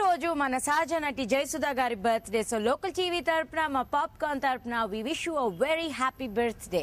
రోజు మన సహజ నటి జయసుధ గారి బర్త్డే. సో లోకల్ టీవీ తరపున మా పాప్కార్న్ తరపున we wish you a very happy birthday